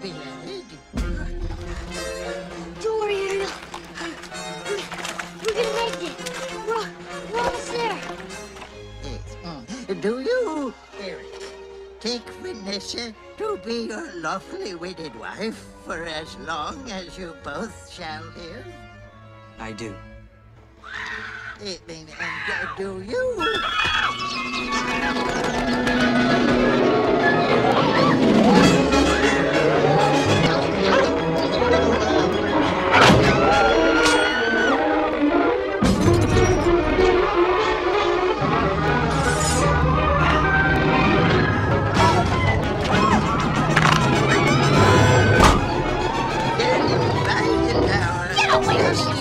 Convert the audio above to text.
Don't worry, Ariel. We're, gonna make it. We're, we're almost there. Yes. Mm. Do you, Eric, take Vanessa to be your lawfully wedded wife for as long as you both shall live? I do. Eh, it, and, and, do you? Yes.